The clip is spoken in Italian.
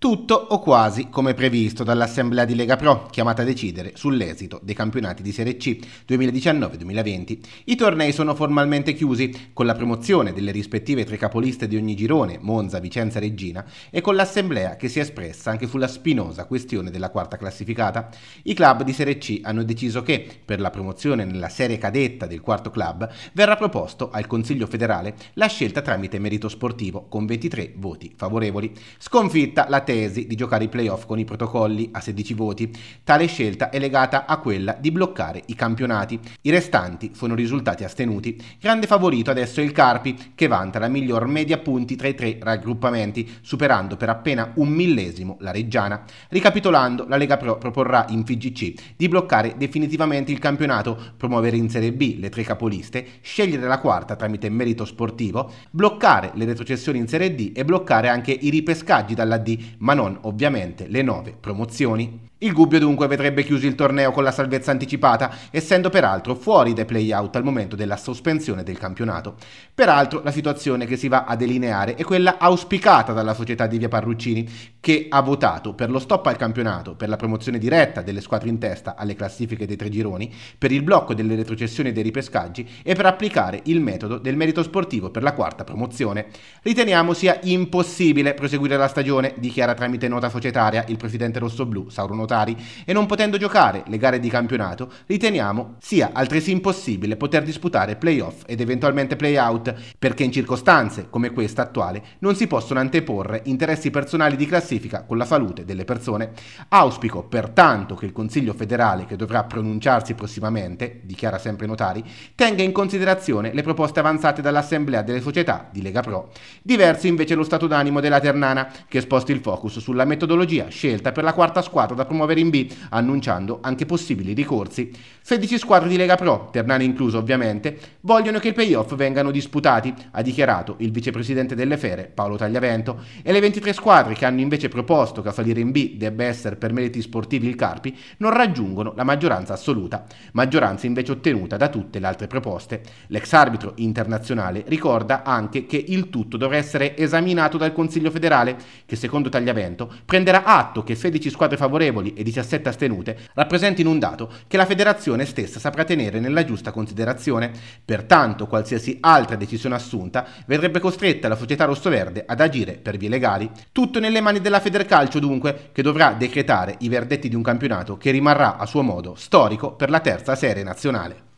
Tutto o quasi come previsto dall'Assemblea di Lega Pro, chiamata a decidere sull'esito dei campionati di Serie C 2019-2020. I tornei sono formalmente chiusi, con la promozione delle rispettive tre capoliste di ogni girone, Monza, Vicenza e Regina, e con l'Assemblea che si è espressa anche sulla spinosa questione della quarta classificata. I club di Serie C hanno deciso che, per la promozione nella serie cadetta del quarto club, verrà proposto al Consiglio federale la scelta tramite merito sportivo, con 23 voti favorevoli. Sconfitta la tesi di giocare i playoff con i protocolli a 16 voti. Tale scelta è legata a quella di bloccare i campionati. I restanti sono risultati astenuti. Grande favorito adesso è il Carpi, che vanta la miglior media punti tra i tre raggruppamenti, superando per appena un millesimo la Reggiana. Ricapitolando, la Lega Pro proporrà in FIGC di bloccare definitivamente il campionato, promuovere in Serie B le tre capoliste, scegliere la quarta tramite merito sportivo, bloccare le retrocessioni in Serie D e bloccare anche i ripescaggi dalla D ma non ovviamente le nuove promozioni. Il Gubbio dunque vedrebbe chiuso il torneo con la salvezza anticipata, essendo peraltro fuori dai play-out al momento della sospensione del campionato. Peraltro la situazione che si va a delineare è quella auspicata dalla società di Via Parruccini, che ha votato per lo stop al campionato, per la promozione diretta delle squadre in testa alle classifiche dei tre gironi, per il blocco delle retrocessioni e dei ripescaggi e per applicare il metodo del merito sportivo per la quarta promozione. Riteniamo sia impossibile proseguire la stagione, dichiara tramite nota societaria il presidente rossoblu Sauron volontari e non potendo giocare le gare di campionato, riteniamo sia altresì impossibile poter disputare playoff ed eventualmente playout, perché in circostanze come questa attuale non si possono anteporre interessi personali di classifica con la salute delle persone. Auspico pertanto che il Consiglio federale, che dovrà pronunciarsi prossimamente, dichiara sempre Notari, tenga in considerazione le proposte avanzate dall'Assemblea delle società di Lega Pro. Diverso invece lo stato d'animo della Ternana, che sposta il focus sulla metodologia scelta per la quarta squadra da promuovere promuovere in B, annunciando anche possibili ricorsi. 16 squadre di Lega Pro, Ternana incluso ovviamente, vogliono che i playoff vengano disputati, ha dichiarato il vicepresidente delle Fere, Paolo Tagliavento, e le 23 squadre che hanno invece proposto che a salire in B debba essere per meriti sportivi il Carpi non raggiungono la maggioranza assoluta, maggioranza invece ottenuta da tutte le altre proposte. L'ex arbitro internazionale ricorda anche che il tutto dovrà essere esaminato dal Consiglio federale, che secondo Tagliavento prenderà atto che 16 squadre favorevoli e 17 astenute rappresentino un dato che la federazione stessa saprà tenere nella giusta considerazione. Pertanto qualsiasi altra decisione assunta vedrebbe costretta la società rossoverde ad agire per vie legali. Tutto nelle mani della Federcalcio dunque, che dovrà decretare i verdetti di un campionato che rimarrà a suo modo storico per la terza serie nazionale.